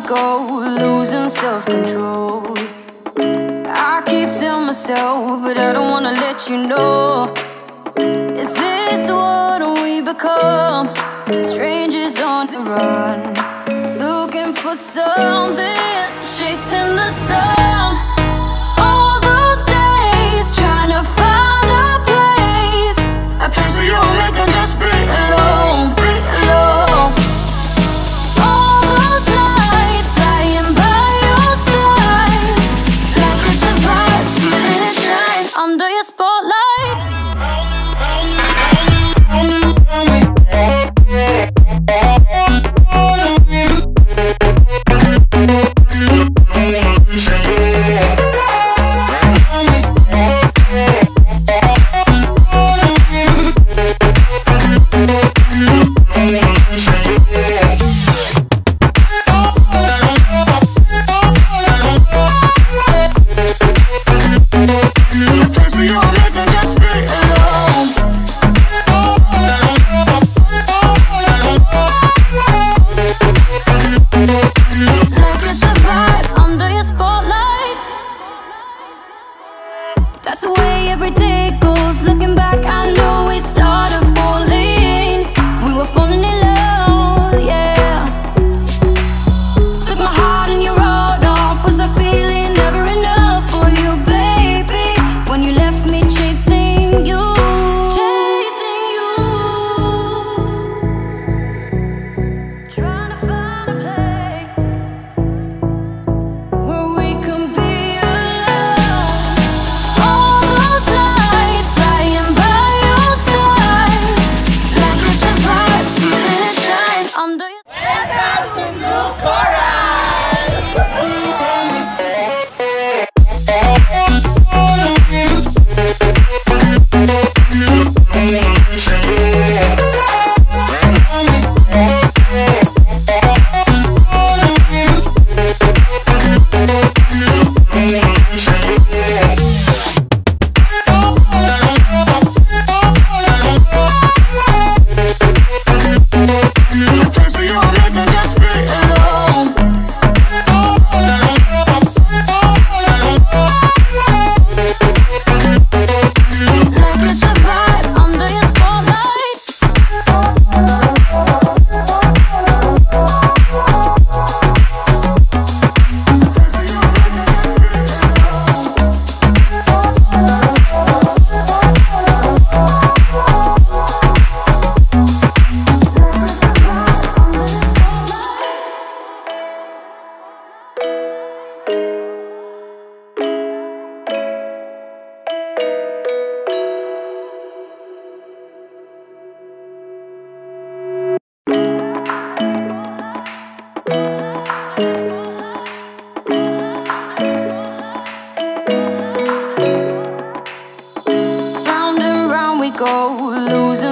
we go, losing self control. I keep telling myself, but I don't wanna let you know. Is this what we become? Strangers on the run, looking for something, chasing the sun.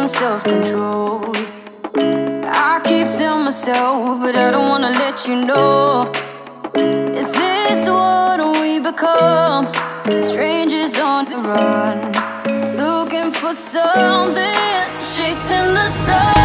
self-control. I keep telling myself, but I don't wanna let you know overcome Strangers on the run Looking for something Chasing the sun.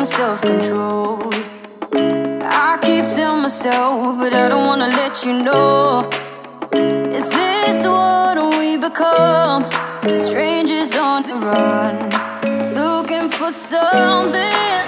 We losing self control. I keep telling myself, but I don't wanna let you know. Is this what we become? Strangers on the run, looking for something.